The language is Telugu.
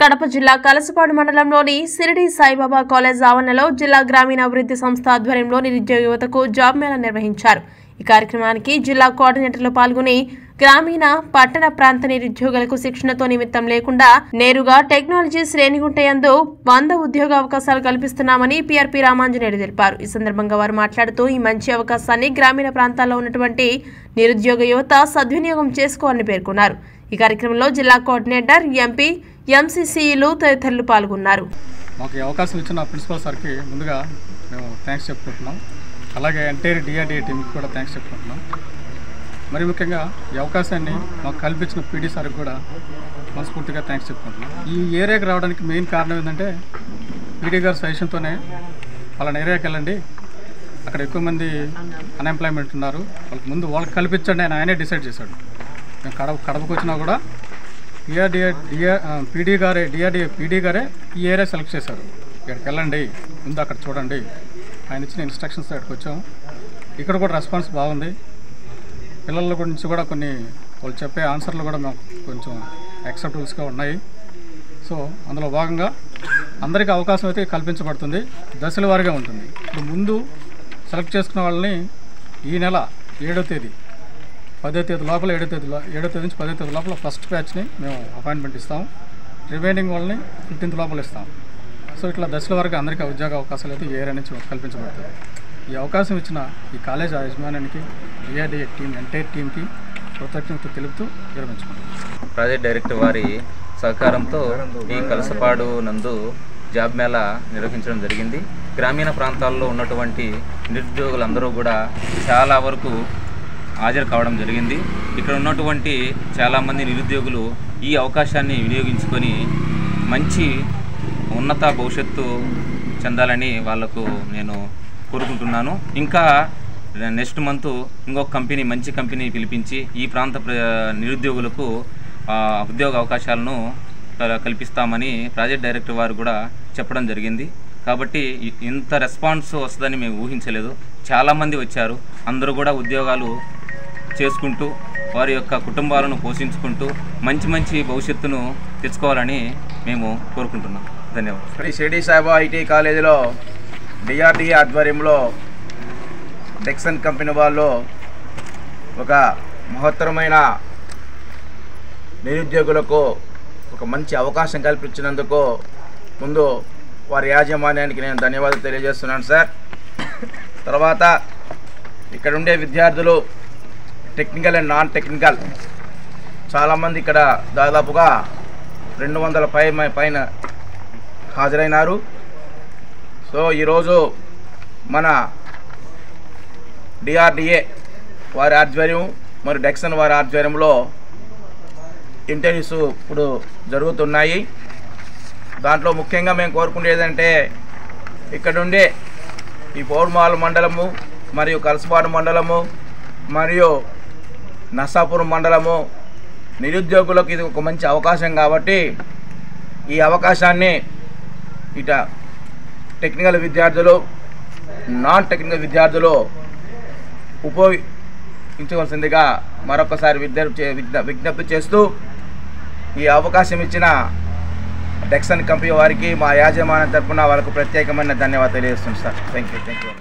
కడప జిల్లా కలసపాడు మండలంలోని సిరిడి సాయిబాబా కాలేజ్ ఆవరణలో జిల్లా గ్రామీణాభివృద్ధి సంస్థ ఆధ్వర్యంలో నిరుద్యోగ యువతకు జాబ్ మేళా నిర్వహించారు. ఈ కార్యక్రమానికి జిల్లా కోఆర్డినేటర్లు పాల్గొని గ్రామీణ పట్టణ ప్రాంత నిరుద్యోగులకు శిక్షణతో నిమిత్తం లేకుండా నేరుగా టెక్నాలజీ శ్రేణిగుంటయందు వంద ఉద్యోగ అవకాశాలు కల్పిస్తున్నామని పీఆర్పీ రామాంజనేయుడు తెలిపారు. ఈ సందర్భంగా వారు మాట్లాడుతూ ఈ మంచి అవకాశాన్ని గ్రామీణ ప్రాంతాల్లో ఉన్నటువంటి నిరుద్యోగ యువత సద్వినియోగం చేసుకోవాలని పేర్కొన్నారు. ఈ కార్యక్రమంలో జిల్లా కోఆర్డినేటర్ ఎంపీ ఎంసీసీలు తదితరులు పాల్గొన్నారు. మాకు ఈ అవకాశం ఇచ్చిన ప్రిన్సిపల్ సార్కి ముందుగా మేము థ్యాంక్స్ చెప్పుకుంటున్నాం. అలాగే ఎంటైర్ డిఆర్డిఏ టీంకి కూడా థ్యాంక్స్ చెప్పుకుంటున్నాం. మరి ముఖ్యంగా ఈ అవకాశాన్ని మాకు కల్పించిన పీడీ సార్కి కూడా మనస్ఫూర్తిగా థ్యాంక్స్ చెప్పుకుంటున్నాను ఈ ఏరియాకి రావడానికి మెయిన్ కారణం ఏంటంటే పీడీ గారి సజెషన్తోనే వాళ్ళని ఏరియాకి వెళ్ళండి. అక్కడ ఎక్కువ మంది అన్ఎంప్లాయ్మెంట్ ఉన్నారు. వాళ్ళకి ముందు వాళ్ళకి కల్పించండి అని ఆయనే డిసైడ్ చేశాడు. మేము కడప కడపకు వచ్చినా కూడా డిఆర్డిఏ డిఆర్ పీడీ గారే డిఆర్డిఏ పీడీ గారే ఈ ఏరియా సెలెక్ట్ చేశారు. ఇక్కడికి వెళ్ళండి. ముందు అక్కడ చూడండి. ఆయన ఇచ్చిన ఇన్స్ట్రక్షన్స్ ఇక్కడికి వచ్చాం. ఇక్కడ కూడా రెస్పాన్స్ బాగుంది. పిల్లల గురించి కూడా కొన్ని వాళ్ళు చెప్పే ఆన్సర్లు కూడా మాకు కొంచెం యాక్సెప్టబుల్స్గా ఉన్నాయి. సో అందులో భాగంగా అందరికీ అవకాశం అయితే కల్పించబడుతుంది. దశల వారీగా ఉంటుంది. ఇప్పుడు ముందు సెలెక్ట్ చేసుకున్న వాళ్ళని ఈ నెల ఏడో తేదీ పదో తేదీ లోపల ఏడో తేదీ ఏడో తేదీ నుంచి పదో తేదీ లోపల ఫస్ట్ బ్యాచ్ని మేము అపాయింట్మెంట్ ఇస్తాం. రిమైనింగ్ వాళ్ళని ఫిఫ్టీన్త్ లోపల ఇస్తాం. సో ఇట్లా దశల వరకు అందరికీ ఉద్యోగ అవకాశాలు అయితే ఏరియా నుంచి కల్పించబడుతుంది. ఈ అవకాశం ఇచ్చిన ఈ కాలేజ్ యాజమాన్యానికి డిఆర్డిఏ టీం ఎంటైర్ టీంకి కృతజ్ఞత తెలుపుతూ విరమించుకుంటాం ప్రాజెక్ట్ డైరెక్టర్ వారి సహకారంతో ఈ కలసపాడు నందు జాబ్ మేళా నిర్వహించడం జరిగింది. గ్రామీణ ప్రాంతాల్లో ఉన్నటువంటి నిరుద్యోగులందరూ కూడా చాలా వరకు హాజరు కావడం జరిగింది. ఇక్కడ ఉన్నటువంటి చాలామంది నిరుద్యోగులు ఈ అవకాశాన్ని వినియోగించుకొని మంచి ఉన్నత భవిష్యత్తు చెందాలని వాళ్ళకు నేను కోరుకుంటున్నాను. ఇంకా నెక్స్ట్ మంత్ ఇంకొక కంపెనీ మంచి కంపెనీ పిలిపించి ఈ ప్రాంత ప్ర- నిరుద్యోగులకు ఉద్యోగ అవకాశాలను కల్పిస్తామని ప్రాజెక్ట్ డైరెక్టర్ వారు కూడా చెప్పడం జరిగింది. కాబట్టి ఇంత రెస్పాన్స్ వస్తుందని మేము ఊహించలేదు. చాలామంది వచ్చారు. అందరూ కూడా ఉద్యోగాలు చేసుకుంటూ వారి యొక్క కుటుంబాలను పోషించుకుంటూ మంచి మంచి భవిష్యత్తును తెచ్చుకోవాలని మేము కోరుకుంటున్నాం. ధన్యవాదాలు. శ్రీ షిరిడి సాయిబా ఐటీ కాలేజీలో డిఆర్డీఏ ఆధ్వర్యంలో డెక్సన్ కంపెనీ వాళ్ళు ఒక మహత్తరమైన నిరుద్యోగులకు ఒక మంచి అవకాశం కల్పించినందుకు ముందు వారి యాజమాన్యానికి నేను ధన్యవాదాలు తెలియజేస్తున్నాను సార్. తర్వాత ఇక్కడ ఉండే విద్యార్థులు టెక్నికల్ అండ్ నాన్ టెక్నికల్ చాలామంది ఇక్కడ దాదాపుగా రెండు వందల పై పైన హాజరైనారు. సో ఈరోజు మన డిఆర్డిఏ వారి ఆధ్వర్యం మరి డెక్సన్ వారి ఆధ్వర్యంలో ఇంటర్వ్యూస్ ఇప్పుడు జరుగుతున్నాయి. దాంట్లో ముఖ్యంగా మేము కోరుకునేది ఏంటంటే ఇక్కడ ఉండే ఈ పౌర్మాల మండలము మరియు కలసపాడు మండలము మరియు నర్సాపురం మండలము నిరుద్యోగులకు ఇది ఒక మంచి అవకాశం కాబట్టి ఈ అవకాశాన్ని ఇట టెక్నికల్ విద్యార్థులు నాన్ టెక్నికల్ విద్యార్థులు ఉపయోగించవలసిందిగా మరొకసారి విద్యార్థి విజ్ఞప్తి చేస్తూ ఈ అవకాశం ఇచ్చిన డెక్సన్ కంపెనీ వారికి మా యాజమాన్యం తరఫున వాళ్ళకు ప్రత్యేకమైన ధన్యవాదాలు తెలియజేస్తుంది sir thank you thank you